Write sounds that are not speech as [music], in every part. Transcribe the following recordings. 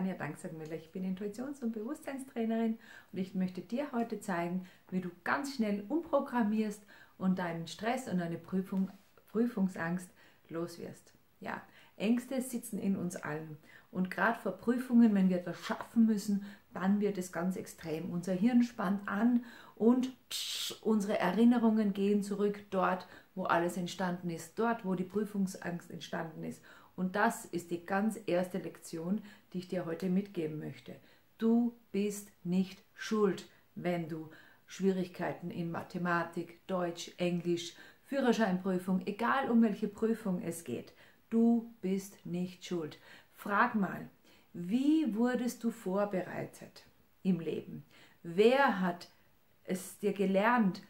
Tanja Danksack-Müller. Ich bin Intuitions- und Bewusstseinstrainerin und ich möchte dir heute zeigen, wie du ganz schnell umprogrammierst und deinen Stress und deine Prüfung, Prüfungsangst loswirst. Ja, Ängste sitzen in uns allen und gerade vor Prüfungen, wenn wir etwas schaffen müssen, dann wird es ganz extrem. Unser Hirn spannt an und unsere Erinnerungen gehen zurück dort, wo alles entstanden ist, dort, wo die Prüfungsangst entstanden ist. Und das ist die ganz erste Lektion, die ich dir heute mitgeben möchte. Du bist nicht schuld, wenn du Schwierigkeiten in Mathematik, Deutsch, Englisch, Führerscheinprüfung, egal um welche Prüfung es geht. Du bist nicht schuld. Frag mal, wie wurdest du vorbereitet im Leben? Wer hat es dir gelernt,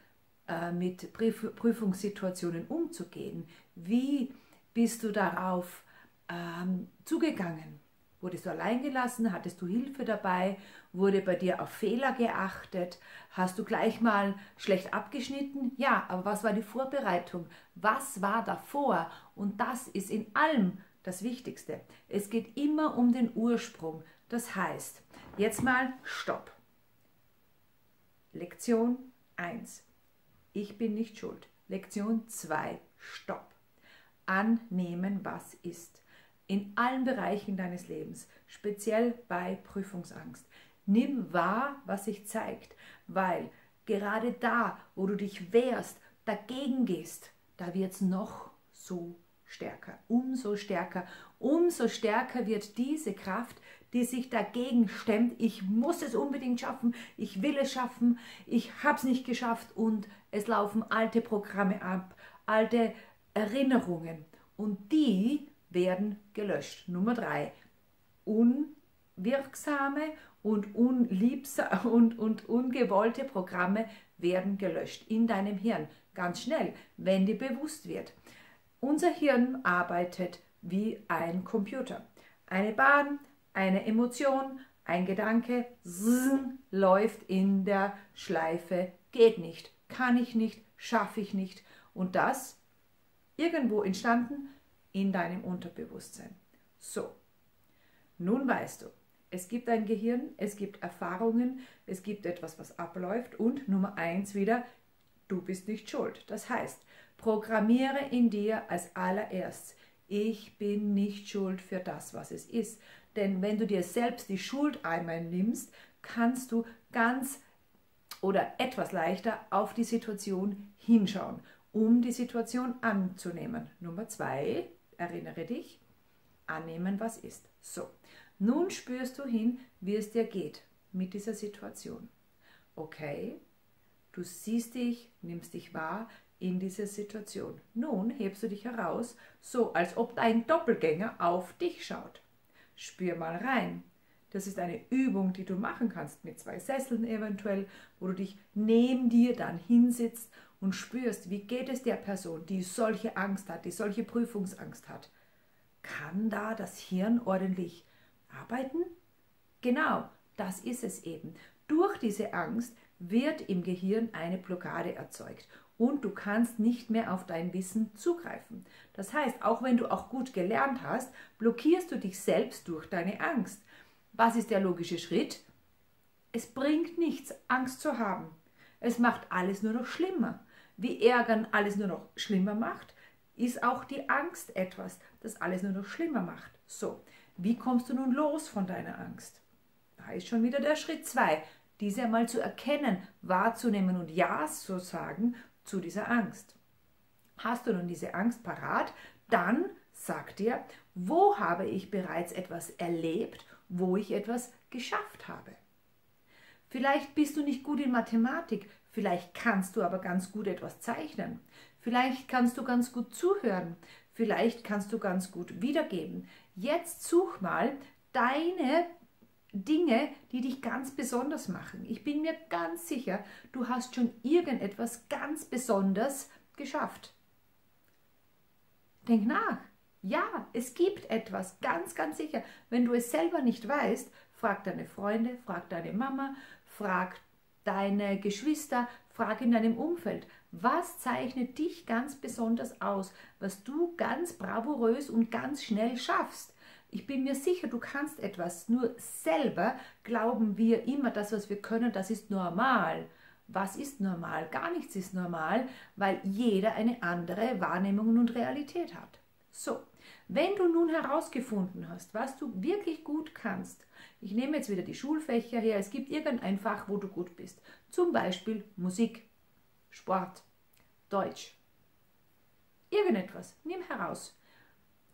äh, mit Prüfungssituationen umzugehen? Wie bist du darauf ähm, zugegangen? Wurdest du allein gelassen? Hattest du Hilfe dabei? Wurde bei dir auf Fehler geachtet? Hast du gleich mal schlecht abgeschnitten? Ja, aber was war die Vorbereitung? Was war davor? Und das ist in allem das Wichtigste. Es geht immer um den Ursprung. Das heißt, jetzt mal Stopp. Lektion 1. Ich bin nicht schuld. Lektion 2. Stopp. Annehmen, was ist in allen Bereichen deines Lebens, speziell bei Prüfungsangst. Nimm wahr, was sich zeigt, weil gerade da, wo du dich wehrst, dagegen gehst, da wird es noch so stärker, umso stärker, umso stärker wird diese Kraft, die sich dagegen stemmt. Ich muss es unbedingt schaffen, ich will es schaffen, ich habe es nicht geschafft. Und es laufen alte Programme ab, alte Erinnerungen. Und die werden gelöscht. Nummer drei, unwirksame und, [laughs] und, und ungewollte Programme werden gelöscht in deinem Hirn. Ganz schnell, wenn dir bewusst wird. Unser Hirn arbeitet wie ein Computer. Eine Bahn, eine Emotion, ein Gedanke zzz, läuft in der Schleife, geht nicht, kann ich nicht, schaffe ich nicht. Und das irgendwo entstanden in deinem Unterbewusstsein. So, nun weißt du, es gibt ein Gehirn, es gibt Erfahrungen, es gibt etwas, was abläuft und Nummer eins wieder, du bist nicht schuld. Das heißt, programmiere in dir als allererstes, ich bin nicht schuld für das, was es ist. Denn wenn du dir selbst die Schuld einmal nimmst, kannst du ganz oder etwas leichter auf die Situation hinschauen, um die Situation anzunehmen. Nummer zwei, erinnere dich, annehmen, was ist. So, nun spürst du hin, wie es dir geht mit dieser Situation. Okay, du siehst dich, nimmst dich wahr in dieser Situation. Nun hebst du dich heraus, so als ob ein Doppelgänger auf dich schaut. Spür mal rein. Das ist eine Übung, die du machen kannst mit zwei Sesseln eventuell, wo du dich neben dir dann hinsitzt und spürst, wie geht es der Person, die solche Angst hat, die solche Prüfungsangst hat. Kann da das Hirn ordentlich arbeiten? Genau, das ist es eben. Durch diese Angst wird im Gehirn eine Blockade erzeugt und du kannst nicht mehr auf dein Wissen zugreifen. Das heißt, auch wenn du auch gut gelernt hast, blockierst du dich selbst durch deine Angst. Was ist der logische Schritt? Es bringt nichts, Angst zu haben. Es macht alles nur noch schlimmer wie Ärgern alles nur noch schlimmer macht, ist auch die Angst etwas, das alles nur noch schlimmer macht. So, wie kommst du nun los von deiner Angst? Da ist schon wieder der Schritt 2, diese einmal zu erkennen, wahrzunehmen und Ja zu sagen zu dieser Angst. Hast du nun diese Angst parat, dann sag dir, wo habe ich bereits etwas erlebt, wo ich etwas geschafft habe. Vielleicht bist du nicht gut in Mathematik, vielleicht kannst du aber ganz gut etwas zeichnen. Vielleicht kannst du ganz gut zuhören. Vielleicht kannst du ganz gut wiedergeben. Jetzt such mal deine Dinge, die dich ganz besonders machen. Ich bin mir ganz sicher, du hast schon irgendetwas ganz besonders geschafft. Denk nach. Ja, es gibt etwas, ganz, ganz sicher. Wenn du es selber nicht weißt, frag deine Freunde, frag deine Mama, frag deine Geschwister, frag in deinem Umfeld, was zeichnet dich ganz besonders aus, was du ganz bravourös und ganz schnell schaffst. Ich bin mir sicher, du kannst etwas. Nur selber glauben wir immer, das, was wir können, das ist normal. Was ist normal? Gar nichts ist normal, weil jeder eine andere Wahrnehmung und Realität hat. So, wenn du nun herausgefunden hast, was du wirklich gut kannst, ich nehme jetzt wieder die Schulfächer her, es gibt irgendein Fach, wo du gut bist. Zum Beispiel Musik, Sport, Deutsch. Irgendetwas, nimm heraus.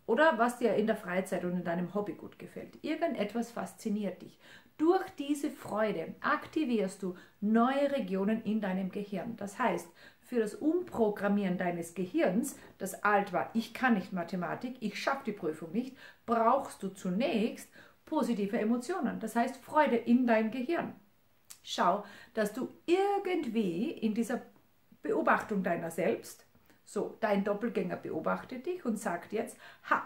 Oder was dir in der Freizeit und in deinem Hobby gut gefällt. Irgendetwas fasziniert dich. Durch diese Freude aktivierst du neue Regionen in deinem Gehirn. Das heißt, für das Umprogrammieren deines Gehirns, das alt war, ich kann nicht Mathematik, ich schaffe die Prüfung nicht, brauchst du zunächst positive Emotionen. Das heißt Freude in dein Gehirn. Schau, dass du irgendwie in dieser Beobachtung deiner selbst, so dein Doppelgänger beobachtet dich und sagt jetzt, ha,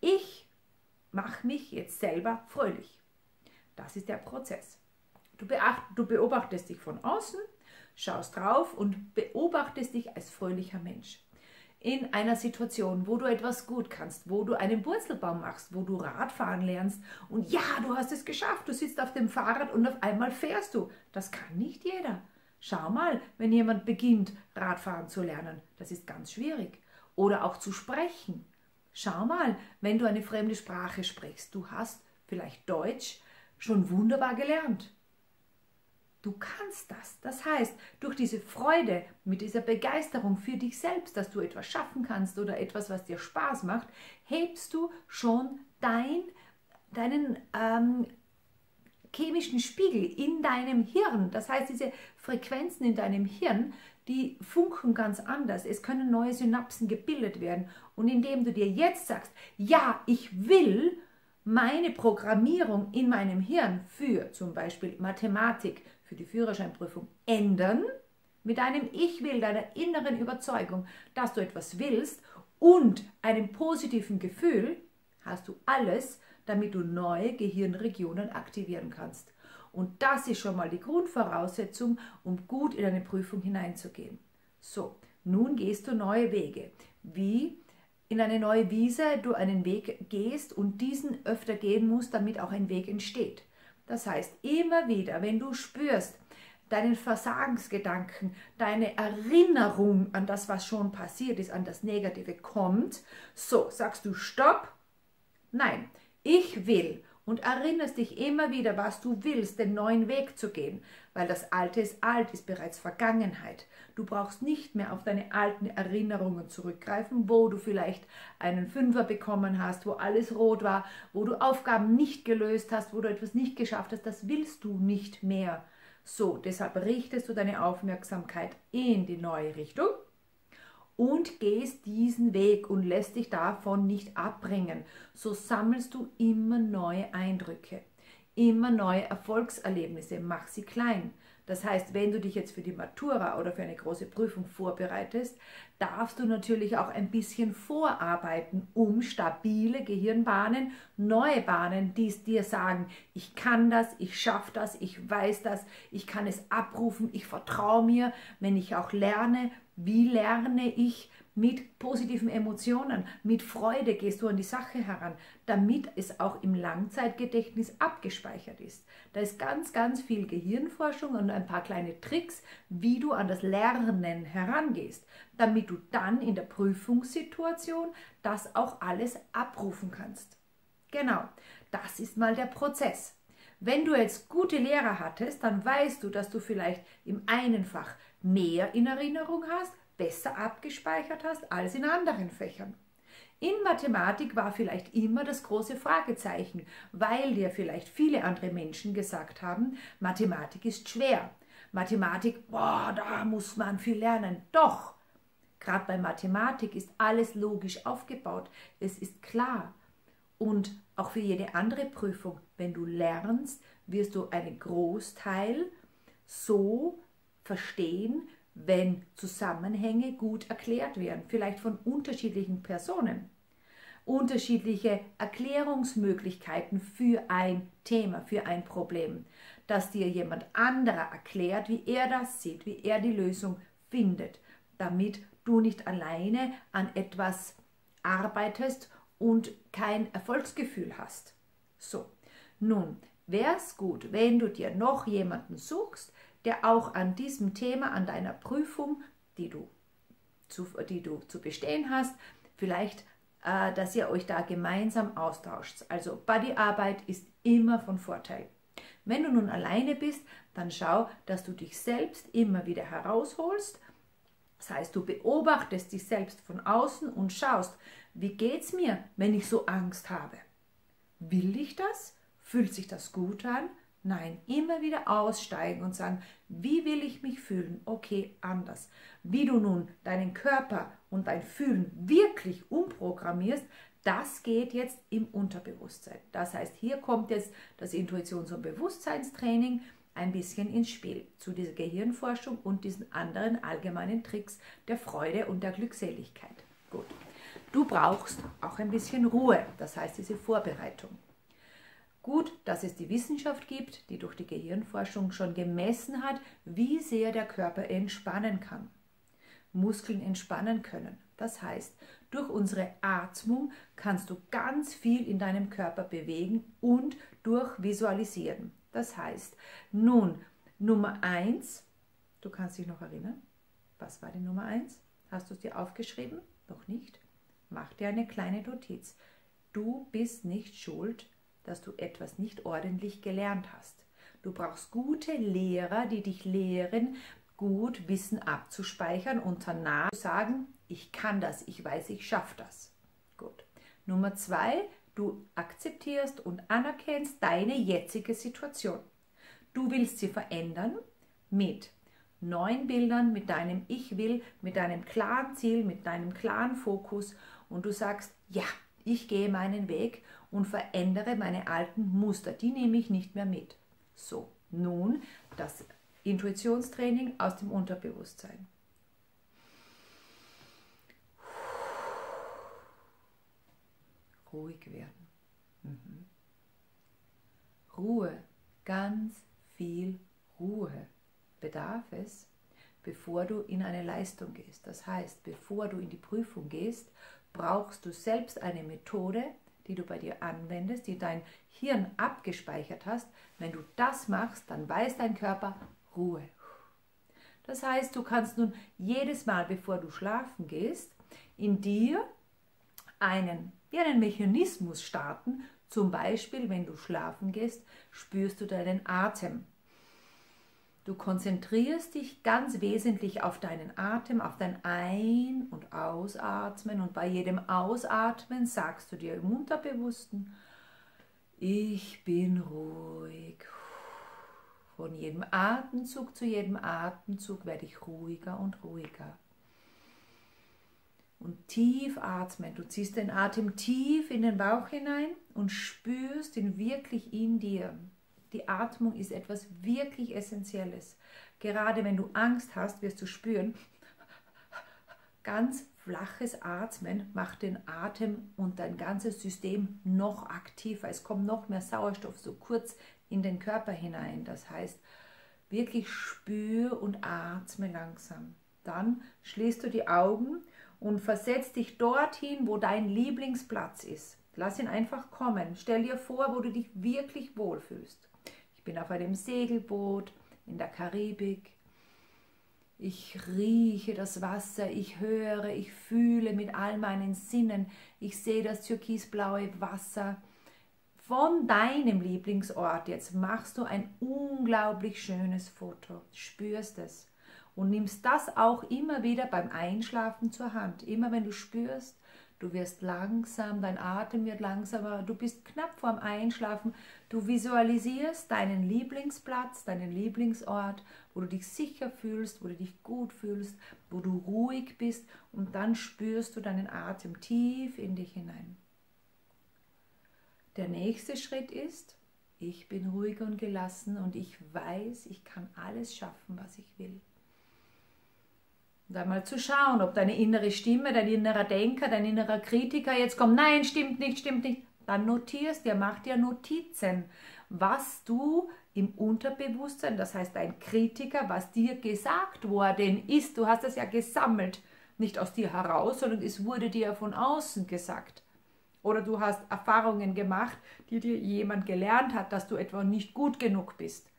ich mache mich jetzt selber fröhlich. Das ist der Prozess. Du, beacht, du beobachtest dich von außen, schaust drauf und beobachtest dich als fröhlicher Mensch. In einer Situation, wo du etwas gut kannst, wo du einen Wurzelbaum machst, wo du Radfahren lernst und ja, du hast es geschafft, du sitzt auf dem Fahrrad und auf einmal fährst du. Das kann nicht jeder. Schau mal, wenn jemand beginnt, Radfahren zu lernen, das ist ganz schwierig. Oder auch zu sprechen. Schau mal, wenn du eine fremde Sprache sprichst, du hast vielleicht Deutsch, schon wunderbar gelernt. Du kannst das. Das heißt, durch diese Freude, mit dieser Begeisterung für dich selbst, dass du etwas schaffen kannst oder etwas, was dir Spaß macht, hebst du schon dein, deinen ähm, chemischen Spiegel in deinem Hirn. Das heißt, diese Frequenzen in deinem Hirn, die funken ganz anders. Es können neue Synapsen gebildet werden. Und indem du dir jetzt sagst, ja, ich will, meine Programmierung in meinem Hirn für zum Beispiel Mathematik, für die Führerscheinprüfung ändern, mit einem Ich will, deiner inneren Überzeugung, dass du etwas willst und einem positiven Gefühl, hast du alles, damit du neue Gehirnregionen aktivieren kannst. Und das ist schon mal die Grundvoraussetzung, um gut in eine Prüfung hineinzugehen. So, nun gehst du neue Wege. Wie in eine neue Wiese du einen Weg gehst und diesen öfter gehen musst, damit auch ein Weg entsteht. Das heißt, immer wieder, wenn du spürst, deinen Versagensgedanken, deine Erinnerung an das, was schon passiert ist, an das Negative kommt, so sagst du Stopp, nein, ich will und erinnerst dich immer wieder, was du willst, den neuen Weg zu gehen, weil das Alte ist alt, ist bereits Vergangenheit. Du brauchst nicht mehr auf deine alten Erinnerungen zurückgreifen, wo du vielleicht einen Fünfer bekommen hast, wo alles rot war, wo du Aufgaben nicht gelöst hast, wo du etwas nicht geschafft hast. Das willst du nicht mehr. So, deshalb richtest du deine Aufmerksamkeit in die neue Richtung und gehst diesen Weg und lässt dich davon nicht abbringen. So sammelst du immer neue Eindrücke, immer neue Erfolgserlebnisse, mach sie klein. Das heißt, wenn du dich jetzt für die Matura oder für eine große Prüfung vorbereitest, darfst du natürlich auch ein bisschen vorarbeiten, um stabile Gehirnbahnen, neue Bahnen, die es dir sagen, ich kann das, ich schaffe das, ich weiß das, ich kann es abrufen, ich vertraue mir, wenn ich auch lerne, wie lerne ich mit positiven Emotionen, mit Freude gehst du an die Sache heran, damit es auch im Langzeitgedächtnis abgespeichert ist. Da ist ganz, ganz viel Gehirnforschung und ein paar kleine Tricks, wie du an das Lernen herangehst, damit du dann in der Prüfungssituation das auch alles abrufen kannst. Genau, das ist mal der Prozess. Wenn du jetzt gute Lehrer hattest, dann weißt du, dass du vielleicht im einen Fach mehr in Erinnerung hast, besser abgespeichert hast als in anderen Fächern. In Mathematik war vielleicht immer das große Fragezeichen, weil dir vielleicht viele andere Menschen gesagt haben, Mathematik ist schwer. Mathematik, boah, da muss man viel lernen. Doch, gerade bei Mathematik ist alles logisch aufgebaut. Es ist klar. Und auch für jede andere Prüfung, wenn du lernst, wirst du einen Großteil so verstehen, wenn Zusammenhänge gut erklärt werden, vielleicht von unterschiedlichen Personen. Unterschiedliche Erklärungsmöglichkeiten für ein Thema, für ein Problem, dass dir jemand anderer erklärt, wie er das sieht, wie er die Lösung findet, damit du nicht alleine an etwas arbeitest und kein Erfolgsgefühl hast. So, nun wäre es gut, wenn du dir noch jemanden suchst, der auch an diesem Thema, an deiner Prüfung, die du zu, die du zu bestehen hast, vielleicht, äh, dass ihr euch da gemeinsam austauscht. Also Bodyarbeit ist immer von Vorteil. Wenn du nun alleine bist, dann schau, dass du dich selbst immer wieder herausholst. Das heißt, du beobachtest dich selbst von außen und schaust, wie geht es mir, wenn ich so Angst habe? Will ich das? Fühlt sich das gut an? Nein, immer wieder aussteigen und sagen, wie will ich mich fühlen? Okay, anders. Wie du nun deinen Körper und dein Fühlen wirklich umprogrammierst, das geht jetzt im Unterbewusstsein. Das heißt, hier kommt jetzt das Intuitions- und Bewusstseinstraining ein bisschen ins Spiel zu dieser Gehirnforschung und diesen anderen allgemeinen Tricks der Freude und der Glückseligkeit. Gut. Du brauchst auch ein bisschen Ruhe, das heißt diese Vorbereitung. Gut, dass es die Wissenschaft gibt, die durch die Gehirnforschung schon gemessen hat, wie sehr der Körper entspannen kann. Muskeln entspannen können. Das heißt, durch unsere Atmung kannst du ganz viel in deinem Körper bewegen und durch Visualisieren. Das heißt, nun Nummer 1, du kannst dich noch erinnern, was war die Nummer 1? Hast du es dir aufgeschrieben? Noch nicht? Mach dir eine kleine Notiz. Du bist nicht schuld, dass du etwas nicht ordentlich gelernt hast. Du brauchst gute Lehrer, die dich lehren, gut Wissen abzuspeichern und danach zu sagen, ich kann das, ich weiß, ich schaffe das. Gut. Nummer zwei, du akzeptierst und anerkennst deine jetzige Situation. Du willst sie verändern mit neuen Bildern, mit deinem Ich will, mit deinem klaren Ziel, mit deinem klaren Fokus und du sagst, ja, ich gehe meinen Weg und verändere meine alten Muster. Die nehme ich nicht mehr mit. So, nun das Intuitionstraining aus dem Unterbewusstsein. Ruhig werden. Mhm. Ruhe, ganz viel Ruhe bedarf es, bevor du in eine Leistung gehst. Das heißt, bevor du in die Prüfung gehst, brauchst du selbst eine Methode, die du bei dir anwendest, die dein Hirn abgespeichert hast. Wenn du das machst, dann weiß dein Körper Ruhe. Das heißt, du kannst nun jedes Mal, bevor du schlafen gehst, in dir einen, wie einen Mechanismus starten. Zum Beispiel, wenn du schlafen gehst, spürst du deinen Atem. Du konzentrierst dich ganz wesentlich auf deinen Atem, auf dein Ein- und Ausatmen und bei jedem Ausatmen sagst du dir im Unterbewussten, ich bin ruhig. Von jedem Atemzug zu jedem Atemzug werde ich ruhiger und ruhiger. Und tief atmen. Du ziehst den Atem tief in den Bauch hinein und spürst ihn wirklich in dir. Die Atmung ist etwas wirklich Essentielles. Gerade wenn du Angst hast, wirst du spüren, ganz flaches Atmen macht den Atem und dein ganzes System noch aktiver. Es kommt noch mehr Sauerstoff so kurz in den Körper hinein. Das heißt, wirklich spür und atme langsam. Dann schließt du die Augen und versetzt dich dorthin, wo dein Lieblingsplatz ist. Lass ihn einfach kommen. Stell dir vor, wo du dich wirklich wohlfühlst bin auf einem Segelboot in der Karibik. Ich rieche das Wasser, ich höre, ich fühle mit all meinen Sinnen, ich sehe das türkisblaue Wasser. Von deinem Lieblingsort jetzt machst du ein unglaublich schönes Foto, spürst es und nimmst das auch immer wieder beim Einschlafen zur Hand. Immer wenn du spürst, Du wirst langsam, dein Atem wird langsamer, du bist knapp vorm Einschlafen. Du visualisierst deinen Lieblingsplatz, deinen Lieblingsort, wo du dich sicher fühlst, wo du dich gut fühlst, wo du ruhig bist und dann spürst du deinen Atem tief in dich hinein. Der nächste Schritt ist, ich bin ruhig und gelassen und ich weiß, ich kann alles schaffen, was ich will. Und einmal zu schauen, ob deine innere Stimme, dein innerer Denker, dein innerer Kritiker jetzt kommt, nein, stimmt nicht, stimmt nicht. Dann notierst dir, mach dir Notizen, was du im Unterbewusstsein, das heißt dein Kritiker, was dir gesagt worden ist. Du hast es ja gesammelt, nicht aus dir heraus, sondern es wurde dir von außen gesagt. Oder du hast Erfahrungen gemacht, die dir jemand gelernt hat, dass du etwa nicht gut genug bist.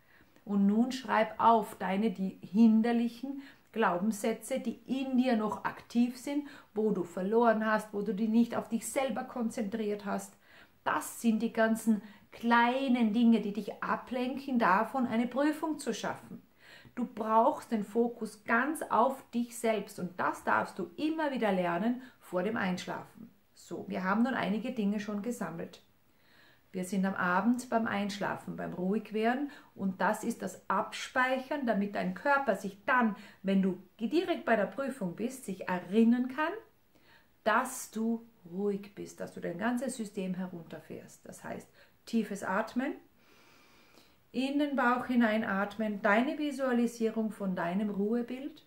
Und nun schreib auf deine die hinderlichen Glaubenssätze, die in dir noch aktiv sind, wo du verloren hast, wo du dich nicht auf dich selber konzentriert hast. Das sind die ganzen kleinen Dinge, die dich ablenken davon, eine Prüfung zu schaffen. Du brauchst den Fokus ganz auf dich selbst und das darfst du immer wieder lernen vor dem Einschlafen. So, wir haben nun einige Dinge schon gesammelt. Wir sind am Abend beim Einschlafen, beim Ruhigwerden und das ist das Abspeichern, damit dein Körper sich dann, wenn du direkt bei der Prüfung bist, sich erinnern kann, dass du ruhig bist, dass du dein ganzes System herunterfährst. Das heißt, tiefes Atmen, in den Bauch hineinatmen, deine Visualisierung von deinem Ruhebild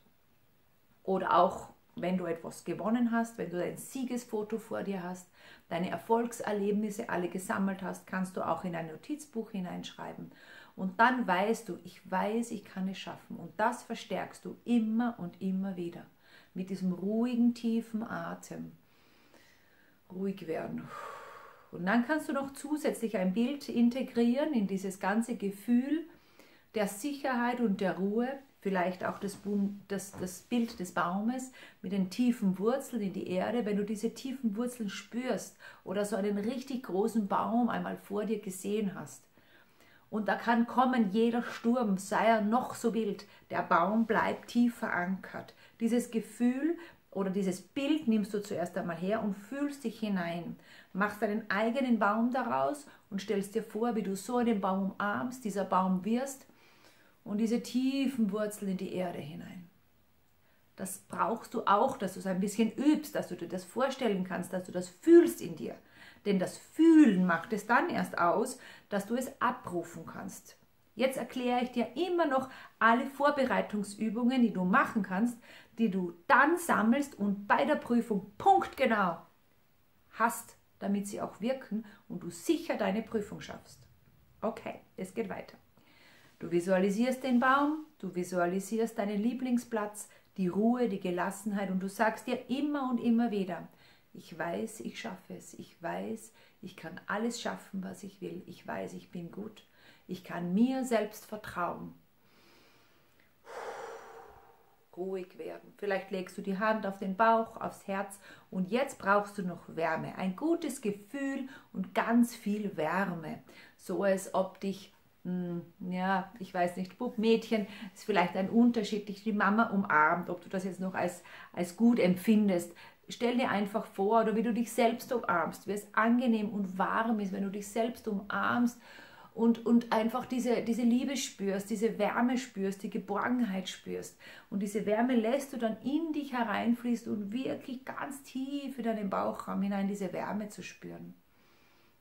oder auch wenn du etwas gewonnen hast, wenn du ein Siegesfoto vor dir hast, deine Erfolgserlebnisse alle gesammelt hast, kannst du auch in ein Notizbuch hineinschreiben. Und dann weißt du, ich weiß, ich kann es schaffen. Und das verstärkst du immer und immer wieder mit diesem ruhigen, tiefen Atem. Ruhig werden. Und dann kannst du noch zusätzlich ein Bild integrieren in dieses ganze Gefühl der Sicherheit und der Ruhe, vielleicht auch das, das, das Bild des Baumes mit den tiefen Wurzeln in die Erde, wenn du diese tiefen Wurzeln spürst oder so einen richtig großen Baum einmal vor dir gesehen hast. Und da kann kommen jeder Sturm, sei er noch so wild, der Baum bleibt tief verankert. Dieses Gefühl oder dieses Bild nimmst du zuerst einmal her und fühlst dich hinein. Machst deinen eigenen Baum daraus und stellst dir vor, wie du so einen Baum umarmst, dieser Baum wirst und diese tiefen Wurzeln in die Erde hinein. Das brauchst du auch, dass du es ein bisschen übst, dass du dir das vorstellen kannst, dass du das fühlst in dir. Denn das Fühlen macht es dann erst aus, dass du es abrufen kannst. Jetzt erkläre ich dir immer noch alle Vorbereitungsübungen, die du machen kannst, die du dann sammelst und bei der Prüfung punktgenau hast, damit sie auch wirken und du sicher deine Prüfung schaffst. Okay, es geht weiter. Du visualisierst den Baum, du visualisierst deinen Lieblingsplatz, die Ruhe, die Gelassenheit und du sagst dir immer und immer wieder, ich weiß, ich schaffe es, ich weiß, ich kann alles schaffen, was ich will, ich weiß, ich bin gut, ich kann mir selbst vertrauen. Ruhig werden. Vielleicht legst du die Hand auf den Bauch, aufs Herz und jetzt brauchst du noch Wärme. Ein gutes Gefühl und ganz viel Wärme. So als ob dich hm, ja, ich weiß nicht, Bub, Mädchen, ist vielleicht ein Unterschied, dich die Mama umarmt, ob du das jetzt noch als, als gut empfindest. Stell dir einfach vor, oder wie du dich selbst umarmst, wie es angenehm und warm ist, wenn du dich selbst umarmst und, und einfach diese, diese Liebe spürst, diese Wärme spürst, die Geborgenheit spürst. Und diese Wärme lässt du dann in dich hereinfließen und wirklich ganz tief in deinen Bauchraum hinein diese Wärme zu spüren.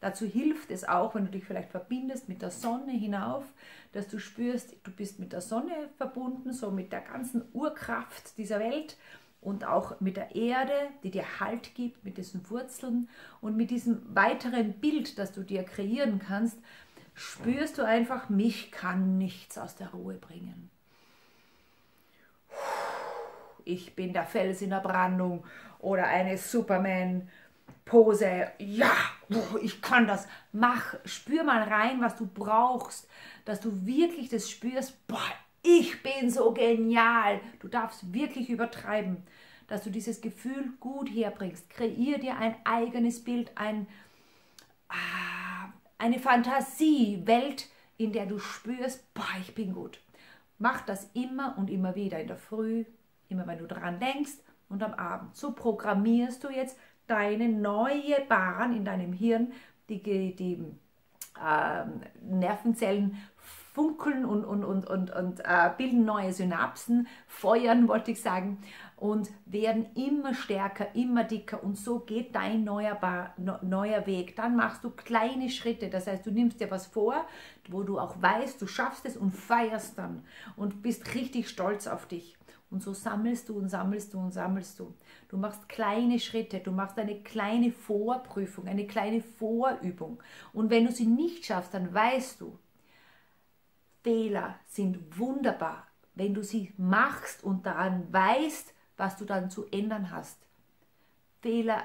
Dazu hilft es auch, wenn du dich vielleicht verbindest mit der Sonne hinauf, dass du spürst, du bist mit der Sonne verbunden, so mit der ganzen Urkraft dieser Welt und auch mit der Erde, die dir Halt gibt, mit diesen Wurzeln und mit diesem weiteren Bild, das du dir kreieren kannst, spürst du einfach, mich kann nichts aus der Ruhe bringen. Ich bin der Fels in der Brandung oder eine Superman Pose, ja, ich kann das, mach, spür mal rein, was du brauchst, dass du wirklich das spürst, boah, ich bin so genial. Du darfst wirklich übertreiben, dass du dieses Gefühl gut herbringst. Kreier dir ein eigenes Bild, ein, ah, eine Fantasiewelt, in der du spürst, boah, ich bin gut. Mach das immer und immer wieder in der Früh, immer wenn du dran denkst und am Abend. So programmierst du jetzt deine neue Bahn in deinem Hirn, die, die äh, Nervenzellen funkeln und, und, und, und, und äh, bilden neue Synapsen, feuern, wollte ich sagen, und werden immer stärker, immer dicker. Und so geht dein neuer, ba neuer Weg. Dann machst du kleine Schritte. Das heißt, du nimmst dir was vor, wo du auch weißt, du schaffst es und feierst dann und bist richtig stolz auf dich. Und so sammelst du und sammelst du und sammelst du. Du machst kleine Schritte, du machst eine kleine Vorprüfung, eine kleine Vorübung. Und wenn du sie nicht schaffst, dann weißt du, Fehler sind wunderbar, wenn du sie machst und daran weißt, was du dann zu ändern hast. Fehler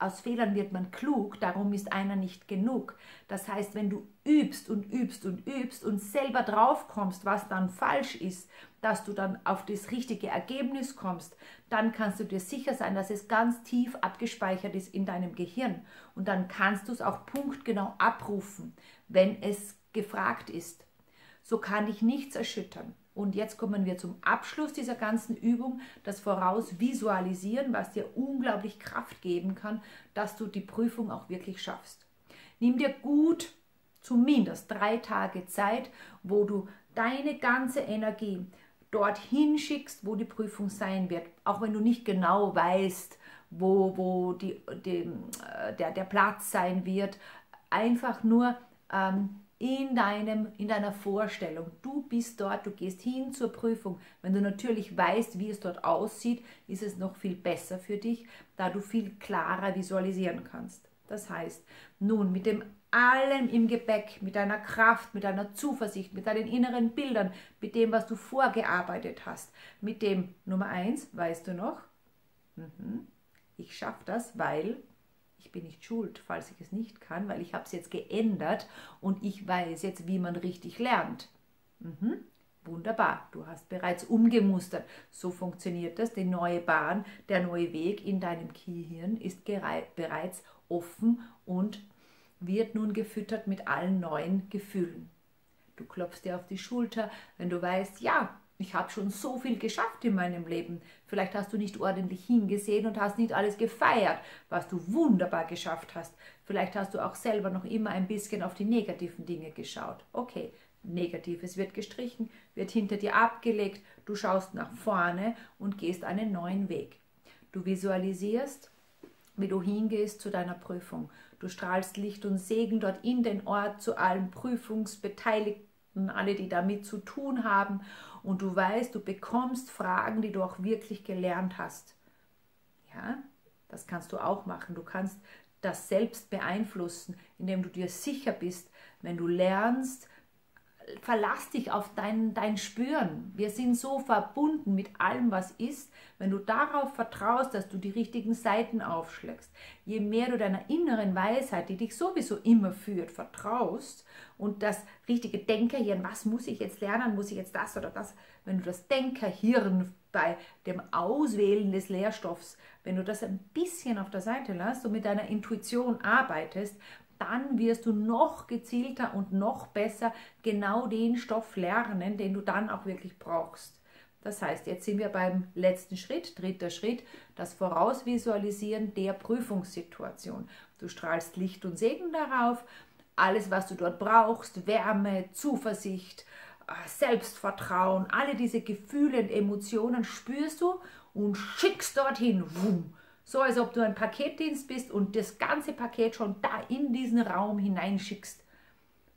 aus Fehlern wird man klug, darum ist einer nicht genug. Das heißt, wenn du übst und übst und übst und selber drauf kommst, was dann falsch ist, dass du dann auf das richtige Ergebnis kommst, dann kannst du dir sicher sein, dass es ganz tief abgespeichert ist in deinem Gehirn. Und dann kannst du es auch punktgenau abrufen, wenn es gefragt ist. So kann dich nichts erschüttern. Und jetzt kommen wir zum Abschluss dieser ganzen Übung, das Vorausvisualisieren, was dir unglaublich Kraft geben kann, dass du die Prüfung auch wirklich schaffst. Nimm dir gut zumindest drei Tage Zeit, wo du deine ganze Energie dorthin schickst, wo die Prüfung sein wird, auch wenn du nicht genau weißt, wo, wo die, die, äh, der, der Platz sein wird. Einfach nur ähm, in, deinem, in deiner Vorstellung. Du bist dort, du gehst hin zur Prüfung. Wenn du natürlich weißt, wie es dort aussieht, ist es noch viel besser für dich, da du viel klarer visualisieren kannst. Das heißt, nun mit dem allem im Gepäck, mit deiner Kraft, mit deiner Zuversicht, mit deinen inneren Bildern, mit dem, was du vorgearbeitet hast, mit dem Nummer eins, weißt du noch? Mhm. Ich schaffe das, weil ich bin nicht schuld, falls ich es nicht kann, weil ich habe es jetzt geändert und ich weiß jetzt, wie man richtig lernt. Mhm. Wunderbar, du hast bereits umgemustert. So funktioniert das. Die neue Bahn, der neue Weg in deinem Gehirn ist bereits offen und wird nun gefüttert mit allen neuen Gefühlen. Du klopfst dir auf die Schulter, wenn du weißt, ja, ich habe schon so viel geschafft in meinem Leben. Vielleicht hast du nicht ordentlich hingesehen und hast nicht alles gefeiert, was du wunderbar geschafft hast. Vielleicht hast du auch selber noch immer ein bisschen auf die negativen Dinge geschaut. Okay, Negatives wird gestrichen, wird hinter dir abgelegt, du schaust nach vorne und gehst einen neuen Weg. Du visualisierst, wie du hingehst zu deiner Prüfung. Du strahlst Licht und Segen dort in den Ort zu allen Prüfungsbeteiligten, alle, die damit zu tun haben und du weißt, du bekommst Fragen, die du auch wirklich gelernt hast. Ja, das kannst du auch machen. Du kannst das selbst beeinflussen, indem du dir sicher bist, wenn du lernst, verlass dich auf dein, dein Spüren. Wir sind so verbunden mit allem, was ist. Wenn du darauf vertraust, dass du die richtigen Seiten aufschlägst, je mehr du deiner inneren Weisheit, die dich sowieso immer führt, vertraust und das richtige Denkerhirn, was muss ich jetzt lernen, muss ich jetzt das oder das, wenn du das Denkerhirn bei dem Auswählen des Lehrstoffs, wenn du das ein bisschen auf der Seite lässt und mit deiner Intuition arbeitest, dann wirst du noch gezielter und noch besser genau den Stoff lernen, den du dann auch wirklich brauchst. Das heißt, jetzt sind wir beim letzten Schritt, dritter Schritt, das Vorausvisualisieren der Prüfungssituation. Du strahlst Licht und Segen darauf, alles, was du dort brauchst, Wärme, Zuversicht, äh, Selbstvertrauen, alle diese Gefühle und Emotionen spürst du und schickst dorthin. Wumm so als ob du ein Paketdienst bist und das ganze Paket schon da in diesen Raum hineinschickst.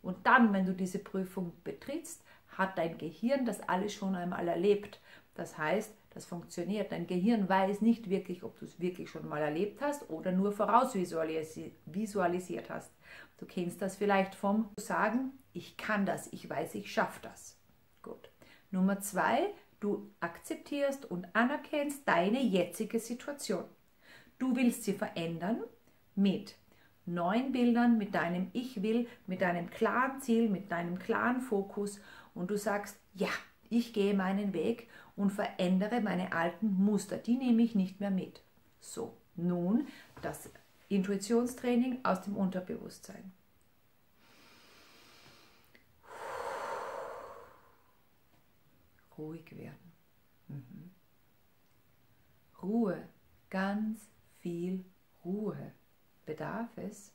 Und dann, wenn du diese Prüfung betrittst, hat dein Gehirn das alles schon einmal erlebt. Das heißt, das funktioniert. Dein Gehirn weiß nicht wirklich, ob du es wirklich schon mal erlebt hast oder nur vorausvisualisiert hast. Du kennst das vielleicht vom Sagen, ich kann das, ich weiß, ich schaffe das. Gut. Nummer zwei, du akzeptierst und anerkennst deine jetzige Situation. Du willst sie verändern mit neuen Bildern, mit deinem Ich will, mit deinem klaren Ziel, mit deinem klaren Fokus und du sagst, ja, ich gehe meinen Weg und verändere meine alten Muster, die nehme ich nicht mehr mit. So, nun das Intuitionstraining aus dem Unterbewusstsein. Ruhig werden. Mhm. Ruhe, ganz viel Ruhe bedarf es,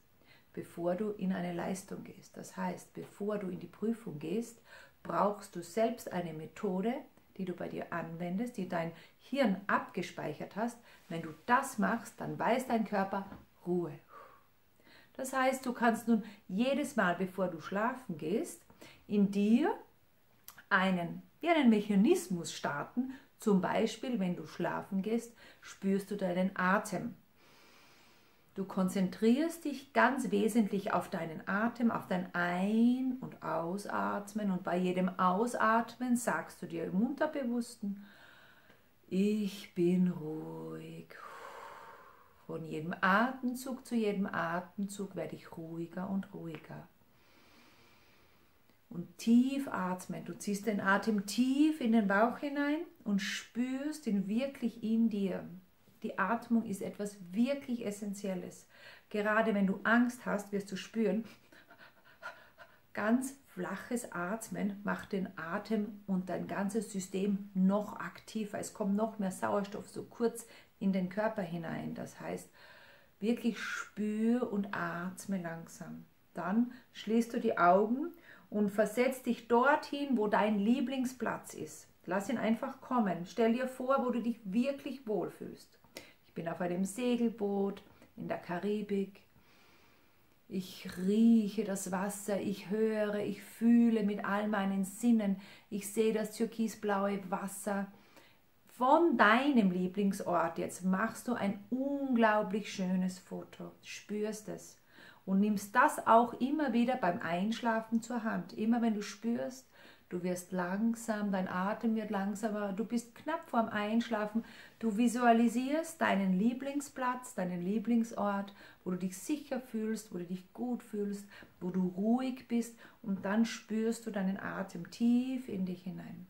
bevor du in eine Leistung gehst. Das heißt, bevor du in die Prüfung gehst, brauchst du selbst eine Methode, die du bei dir anwendest, die dein Hirn abgespeichert hast. Wenn du das machst, dann weiß dein Körper Ruhe. Das heißt, du kannst nun jedes Mal, bevor du schlafen gehst, in dir einen, wie einen Mechanismus starten, zum Beispiel, wenn du schlafen gehst, spürst du deinen Atem. Du konzentrierst dich ganz wesentlich auf deinen Atem, auf dein Ein- und Ausatmen und bei jedem Ausatmen sagst du dir im Unterbewussten, ich bin ruhig. Von jedem Atemzug zu jedem Atemzug werde ich ruhiger und ruhiger. Und tief atmen. Du ziehst den Atem tief in den Bauch hinein und spürst ihn wirklich in dir. Die Atmung ist etwas wirklich Essentielles. Gerade wenn du Angst hast, wirst du spüren, ganz flaches Atmen macht den Atem und dein ganzes System noch aktiver. Es kommt noch mehr Sauerstoff so kurz in den Körper hinein. Das heißt, wirklich spür und atme langsam. Dann schließt du die Augen und versetzt dich dorthin, wo dein Lieblingsplatz ist. Lass ihn einfach kommen. Stell dir vor, wo du dich wirklich wohlfühlst. Ich bin auf einem Segelboot in der Karibik. Ich rieche das Wasser, ich höre, ich fühle mit all meinen Sinnen. Ich sehe das türkisblaue Wasser. Von deinem Lieblingsort jetzt machst du ein unglaublich schönes Foto. Spürst es. Und nimmst das auch immer wieder beim Einschlafen zur Hand. Immer wenn du spürst, Du wirst langsam, dein Atem wird langsamer, du bist knapp vorm Einschlafen. Du visualisierst deinen Lieblingsplatz, deinen Lieblingsort, wo du dich sicher fühlst, wo du dich gut fühlst, wo du ruhig bist und dann spürst du deinen Atem tief in dich hinein.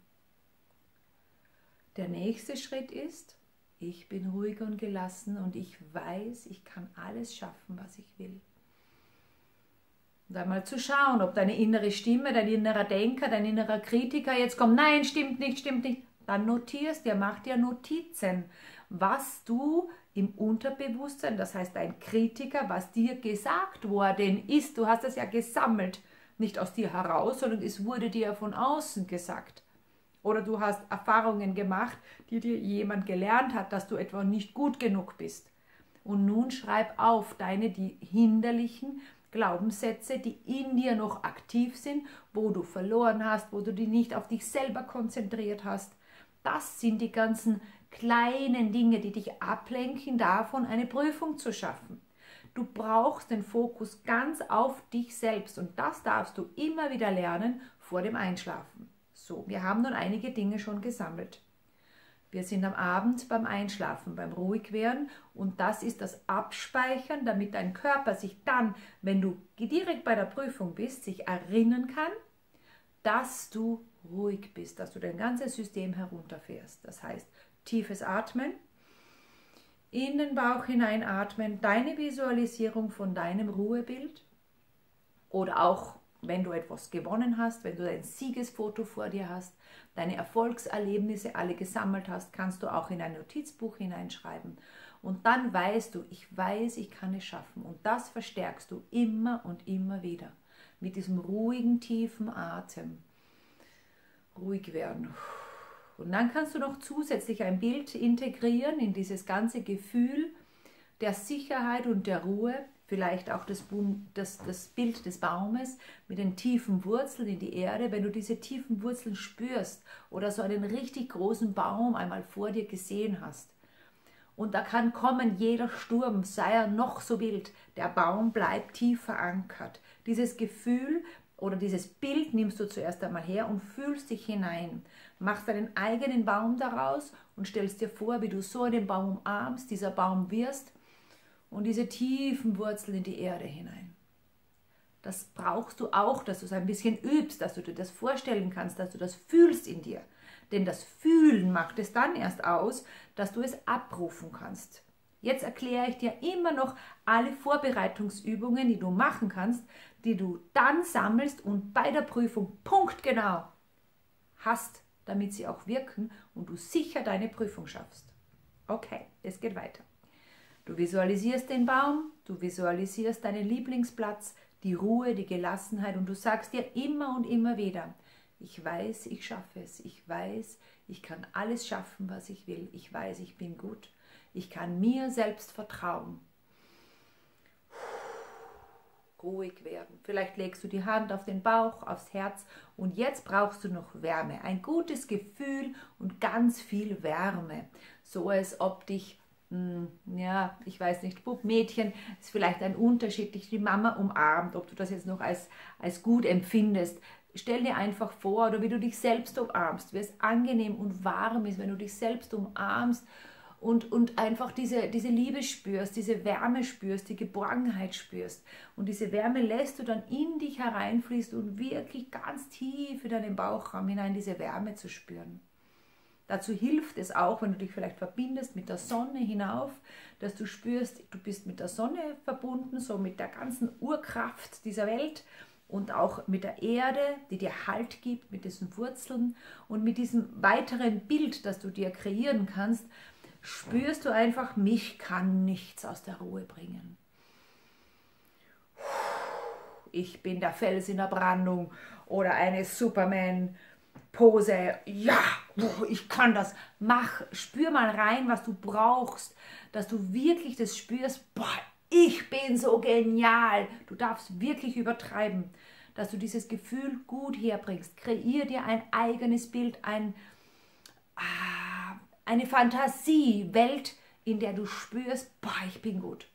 Der nächste Schritt ist, ich bin ruhig und gelassen und ich weiß, ich kann alles schaffen, was ich will. Und einmal zu schauen, ob deine innere Stimme, dein innerer Denker, dein innerer Kritiker jetzt kommt, nein, stimmt nicht, stimmt nicht. Dann notierst dir, mach dir Notizen, was du im Unterbewusstsein, das heißt dein Kritiker, was dir gesagt worden ist. Du hast es ja gesammelt, nicht aus dir heraus, sondern es wurde dir von außen gesagt. Oder du hast Erfahrungen gemacht, die dir jemand gelernt hat, dass du etwa nicht gut genug bist. Und nun schreib auf deine die hinderlichen, Glaubenssätze, die in dir noch aktiv sind, wo du verloren hast, wo du dich nicht auf dich selber konzentriert hast. Das sind die ganzen kleinen Dinge, die dich ablenken davon, eine Prüfung zu schaffen. Du brauchst den Fokus ganz auf dich selbst und das darfst du immer wieder lernen vor dem Einschlafen. So, wir haben nun einige Dinge schon gesammelt. Wir sind am Abend beim Einschlafen, beim Ruhigwerden und das ist das Abspeichern, damit dein Körper sich dann, wenn du direkt bei der Prüfung bist, sich erinnern kann, dass du ruhig bist, dass du dein ganzes System herunterfährst. Das heißt, tiefes Atmen, in den Bauch hineinatmen, deine Visualisierung von deinem Ruhebild oder auch wenn du etwas gewonnen hast, wenn du ein Siegesfoto vor dir hast, deine Erfolgserlebnisse alle gesammelt hast, kannst du auch in ein Notizbuch hineinschreiben. Und dann weißt du, ich weiß, ich kann es schaffen. Und das verstärkst du immer und immer wieder mit diesem ruhigen, tiefen Atem. Ruhig werden. Und dann kannst du noch zusätzlich ein Bild integrieren in dieses ganze Gefühl der Sicherheit und der Ruhe, vielleicht auch das, das, das Bild des Baumes mit den tiefen Wurzeln in die Erde, wenn du diese tiefen Wurzeln spürst oder so einen richtig großen Baum einmal vor dir gesehen hast. Und da kann kommen jeder Sturm, sei er noch so wild, der Baum bleibt tief verankert. Dieses Gefühl oder dieses Bild nimmst du zuerst einmal her und fühlst dich hinein. Machst deinen eigenen Baum daraus und stellst dir vor, wie du so einen Baum umarmst, dieser Baum wirst und diese tiefen Wurzeln in die Erde hinein. Das brauchst du auch, dass du es ein bisschen übst, dass du dir das vorstellen kannst, dass du das fühlst in dir. Denn das Fühlen macht es dann erst aus, dass du es abrufen kannst. Jetzt erkläre ich dir immer noch alle Vorbereitungsübungen, die du machen kannst, die du dann sammelst und bei der Prüfung punktgenau hast, damit sie auch wirken und du sicher deine Prüfung schaffst. Okay, es geht weiter. Du visualisierst den Baum, du visualisierst deinen Lieblingsplatz, die Ruhe, die Gelassenheit und du sagst dir immer und immer wieder, ich weiß, ich schaffe es, ich weiß, ich kann alles schaffen, was ich will, ich weiß, ich bin gut, ich kann mir selbst vertrauen. Ruhig werden. Vielleicht legst du die Hand auf den Bauch, aufs Herz und jetzt brauchst du noch Wärme, ein gutes Gefühl und ganz viel Wärme, so als ob dich ja, ich weiß nicht, Bub, Mädchen, ist vielleicht ein Unterschied, dich die Mama umarmt, ob du das jetzt noch als, als gut empfindest. Stell dir einfach vor, oder wie du dich selbst umarmst, wie es angenehm und warm ist, wenn du dich selbst umarmst und, und einfach diese, diese Liebe spürst, diese Wärme spürst, die Geborgenheit spürst. Und diese Wärme lässt du dann in dich hereinfließen und wirklich ganz tief in deinen Bauchraum hinein diese Wärme zu spüren. Dazu hilft es auch, wenn du dich vielleicht verbindest mit der Sonne hinauf, dass du spürst, du bist mit der Sonne verbunden, so mit der ganzen Urkraft dieser Welt und auch mit der Erde, die dir Halt gibt, mit diesen Wurzeln und mit diesem weiteren Bild, das du dir kreieren kannst, spürst du einfach, mich kann nichts aus der Ruhe bringen. Ich bin der Fels in der Brandung oder eine Superman Pose, ja, ich kann das, mach, spür mal rein, was du brauchst, dass du wirklich das spürst, boah, ich bin so genial. Du darfst wirklich übertreiben, dass du dieses Gefühl gut herbringst. Kreier dir ein eigenes Bild, ein, ah, eine Fantasiewelt, in der du spürst, boah, ich bin gut.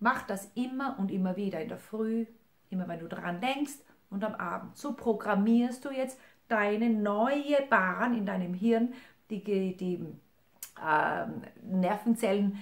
Mach das immer und immer wieder in der Früh, immer wenn du dran denkst und am Abend. So programmierst du jetzt deine neue Bahn in deinem Hirn, die, die äh, Nervenzellen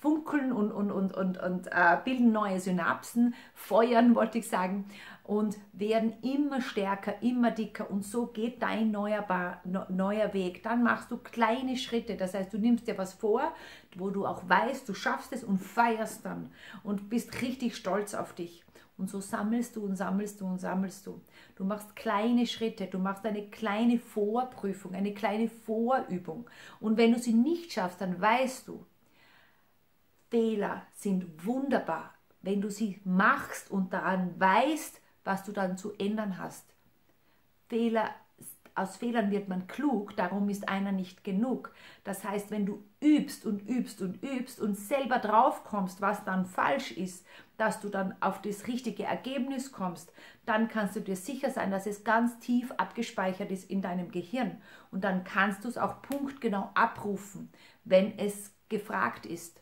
funkeln und, und, und, und, und äh, bilden neue Synapsen, feuern, wollte ich sagen, und werden immer stärker, immer dicker. Und so geht dein neuer, Bar, neuer Weg. Dann machst du kleine Schritte. Das heißt, du nimmst dir was vor, wo du auch weißt, du schaffst es und feierst dann und bist richtig stolz auf dich. Und so sammelst du und sammelst du und sammelst du. Du machst kleine Schritte, du machst eine kleine Vorprüfung, eine kleine Vorübung. Und wenn du sie nicht schaffst, dann weißt du, Fehler sind wunderbar, wenn du sie machst und daran weißt, was du dann zu ändern hast. Fehler aus Fehlern wird man klug, darum ist einer nicht genug. Das heißt, wenn du übst und übst und übst und selber drauf kommst, was dann falsch ist, dass du dann auf das richtige Ergebnis kommst, dann kannst du dir sicher sein, dass es ganz tief abgespeichert ist in deinem Gehirn. Und dann kannst du es auch punktgenau abrufen, wenn es gefragt ist.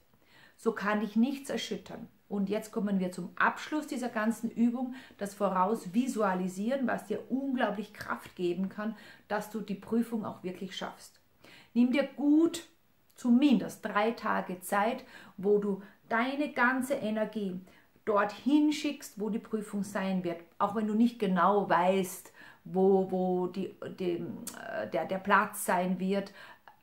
So kann dich nichts erschüttern. Und jetzt kommen wir zum Abschluss dieser ganzen Übung, das Vorausvisualisieren, was dir unglaublich Kraft geben kann, dass du die Prüfung auch wirklich schaffst. Nimm dir gut zumindest drei Tage Zeit, wo du deine ganze Energie dorthin schickst, wo die Prüfung sein wird, auch wenn du nicht genau weißt, wo, wo die, die, äh, der, der Platz sein wird.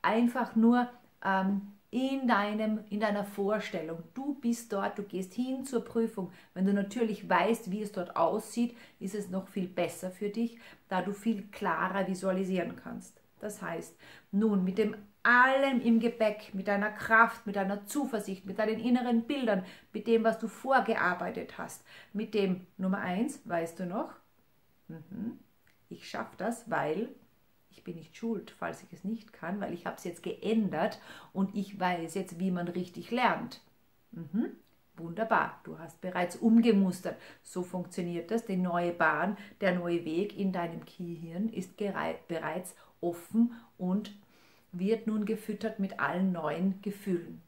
Einfach nur ähm, in, deinem, in deiner Vorstellung. Du bist dort, du gehst hin zur Prüfung. Wenn du natürlich weißt, wie es dort aussieht, ist es noch viel besser für dich, da du viel klarer visualisieren kannst. Das heißt, nun mit dem allem im Gepäck, mit deiner Kraft, mit deiner Zuversicht, mit deinen inneren Bildern, mit dem, was du vorgearbeitet hast, mit dem Nummer eins, weißt du noch? Mhm. Ich schaffe das, weil ich bin nicht schuld, falls ich es nicht kann, weil ich habe es jetzt geändert und ich weiß jetzt, wie man richtig lernt. Mhm. Wunderbar, du hast bereits umgemustert. So funktioniert das. Die neue Bahn, der neue Weg in deinem Kihirn ist bereits offen und wird nun gefüttert mit allen neuen Gefühlen.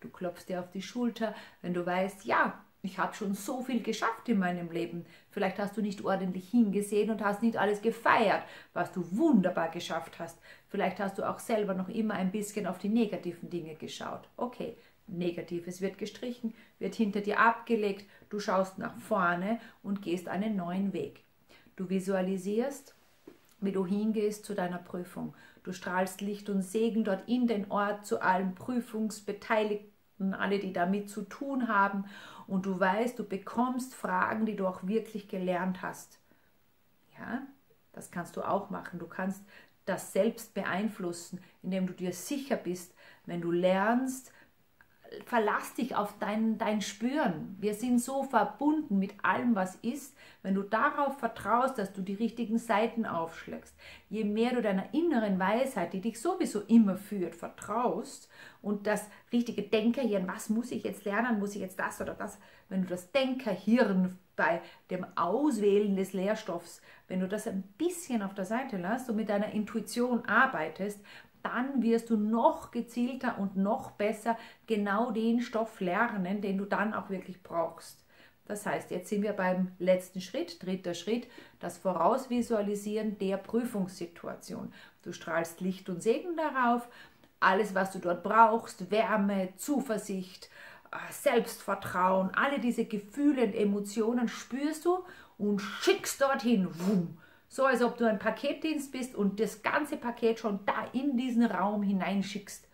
Du klopfst dir auf die Schulter, wenn du weißt, ja, ich habe schon so viel geschafft in meinem Leben. Vielleicht hast du nicht ordentlich hingesehen und hast nicht alles gefeiert, was du wunderbar geschafft hast. Vielleicht hast du auch selber noch immer ein bisschen auf die negativen Dinge geschaut. Okay, Negatives wird gestrichen, wird hinter dir abgelegt, du schaust nach vorne und gehst einen neuen Weg. Du visualisierst, wie du hingehst zu deiner Prüfung. Du strahlst Licht und Segen dort in den Ort zu allen Prüfungsbeteiligten, alle, die damit zu tun haben und du weißt, du bekommst Fragen, die du auch wirklich gelernt hast. Ja, das kannst du auch machen. Du kannst das selbst beeinflussen, indem du dir sicher bist, wenn du lernst, verlass dich auf dein, dein Spüren. Wir sind so verbunden mit allem, was ist. Wenn du darauf vertraust, dass du die richtigen Seiten aufschlägst, je mehr du deiner inneren Weisheit, die dich sowieso immer führt, vertraust und das richtige Denkerhirn, was muss ich jetzt lernen, muss ich jetzt das oder das, wenn du das Denkerhirn bei dem Auswählen des Lehrstoffs, wenn du das ein bisschen auf der Seite lässt und mit deiner Intuition arbeitest, dann wirst du noch gezielter und noch besser genau den Stoff lernen, den du dann auch wirklich brauchst. Das heißt, jetzt sind wir beim letzten Schritt, dritter Schritt, das Vorausvisualisieren der Prüfungssituation. Du strahlst Licht und Segen darauf alles, was du dort brauchst, Wärme, Zuversicht, äh, Selbstvertrauen, alle diese Gefühle und Emotionen spürst du und schickst dorthin. Wum. So als ob du ein Paketdienst bist und das ganze Paket schon da in diesen Raum hineinschickst.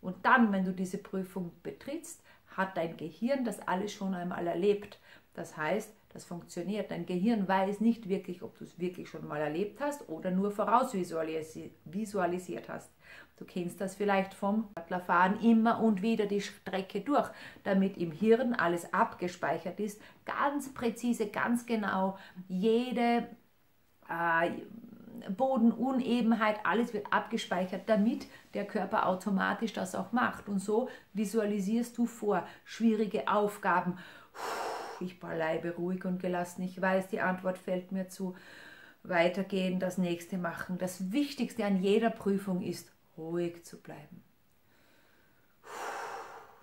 Und dann, wenn du diese Prüfung betrittst, hat dein Gehirn das alles schon einmal erlebt. Das heißt, das funktioniert. Dein Gehirn weiß nicht wirklich, ob du es wirklich schon mal erlebt hast oder nur vorausvisualisiert hast. Du kennst das vielleicht vom Fahren immer und wieder die Strecke durch, damit im Hirn alles abgespeichert ist, ganz präzise, ganz genau, jede Bodenunebenheit, alles wird abgespeichert, damit der Körper automatisch das auch macht. Und so visualisierst du vor schwierige Aufgaben. Ich bleibe ruhig und gelassen. Ich weiß, die Antwort fällt mir zu. Weitergehen, das nächste machen. Das Wichtigste an jeder Prüfung ist, ruhig zu bleiben.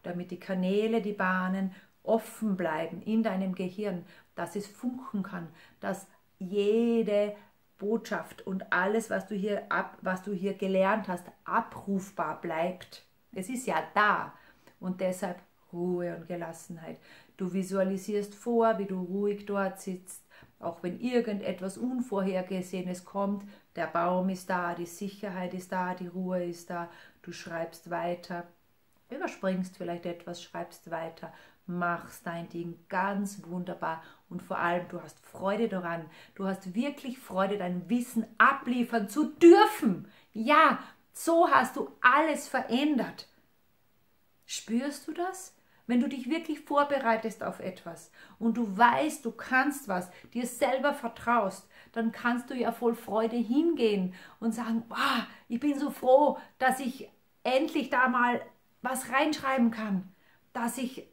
Damit die Kanäle, die Bahnen offen bleiben in deinem Gehirn, dass es funken kann, dass jede Botschaft und alles, was du hier ab, was du hier gelernt hast, abrufbar bleibt. Es ist ja da und deshalb Ruhe und Gelassenheit. Du visualisierst vor, wie du ruhig dort sitzt, auch wenn irgendetwas Unvorhergesehenes kommt. Der Baum ist da, die Sicherheit ist da, die Ruhe ist da. Du schreibst weiter, überspringst vielleicht etwas, schreibst weiter, machst dein Ding ganz wunderbar und vor allem du hast Freude daran. Du hast wirklich Freude, dein Wissen abliefern zu dürfen. Ja, so hast du alles verändert. Spürst du das? Wenn du dich wirklich vorbereitest auf etwas und du weißt, du kannst was, dir selber vertraust, dann kannst du ja voll Freude hingehen und sagen, wow, ich bin so froh, dass ich endlich da mal was reinschreiben kann, dass ich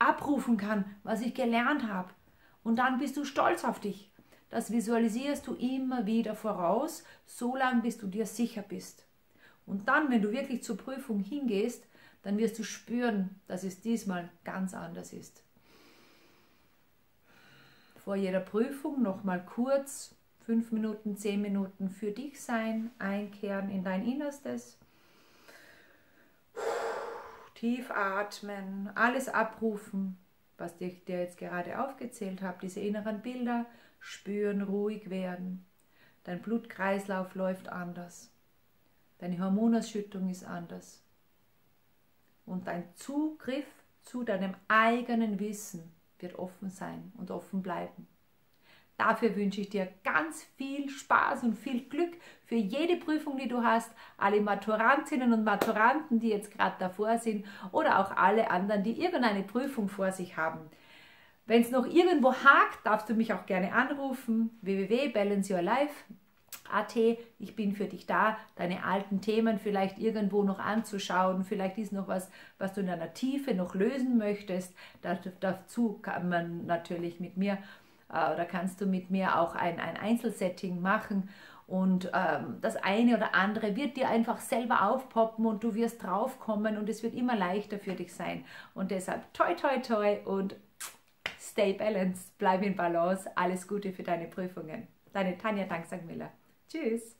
abrufen kann, was ich gelernt habe. Und dann bist du stolz auf dich. Das visualisierst du immer wieder voraus, so lange bis du dir sicher bist. Und dann, wenn du wirklich zur Prüfung hingehst, dann wirst du spüren, dass es diesmal ganz anders ist. Vor jeder Prüfung nochmal kurz fünf Minuten, zehn Minuten für dich sein, einkehren in dein Innerstes tief atmen, alles abrufen, was ich dir jetzt gerade aufgezählt habe, diese inneren Bilder, spüren, ruhig werden. Dein Blutkreislauf läuft anders. Deine Hormonausschüttung ist anders. Und dein Zugriff zu deinem eigenen Wissen wird offen sein und offen bleiben. Dafür wünsche ich dir ganz viel Spaß und viel Glück für jede Prüfung, die du hast. Alle Maturantinnen und Maturanten, die jetzt gerade davor sind oder auch alle anderen, die irgendeine Prüfung vor sich haben. Wenn es noch irgendwo hakt, darfst du mich auch gerne anrufen. www.balanceyourlife.at. Ich bin für dich da, deine alten Themen vielleicht irgendwo noch anzuschauen. Vielleicht ist noch was, was du in einer Tiefe noch lösen möchtest. Dazu kann man natürlich mit mir oder kannst du mit mir auch ein, ein Einzelsetting machen und ähm, das eine oder andere wird dir einfach selber aufpoppen und du wirst draufkommen und es wird immer leichter für dich sein. Und deshalb toi toi toi und stay balanced, bleib in Balance. Alles Gute für deine Prüfungen. Deine Tanja Dank St. Miller. Tschüss.